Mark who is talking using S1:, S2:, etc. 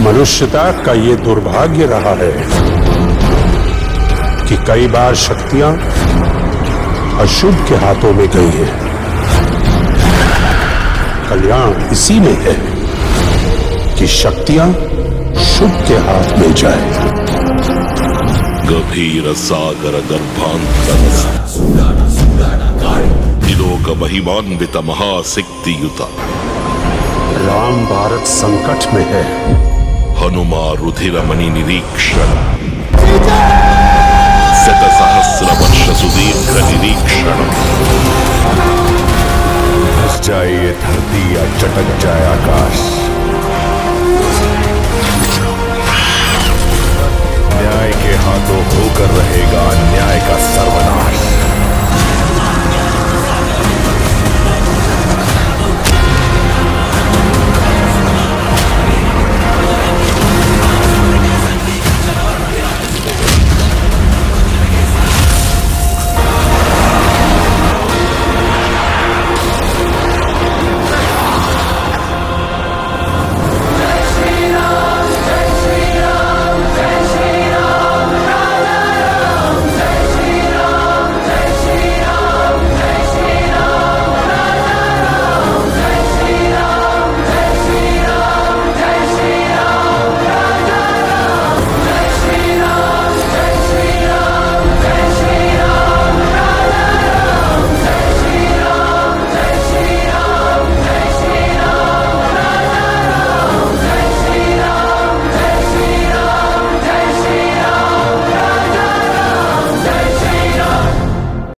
S1: मनुष्यता का ये दुर्भाग्य रहा है कि कई बार शक्तियाँ अशुभ के हाथों में गई है। कल्याण इसी में है कि शक्तियाँ शुभ के हाथ में जाए।
S2: गभीर सागर गर्भांतर इलोक महिमान्वित महाशक्ति युता
S1: राम भारत संकट में है।
S3: रुधिरमणि निरीक्षण। शतसहस्रवर्ष सुदीर्घ निरीक्षण।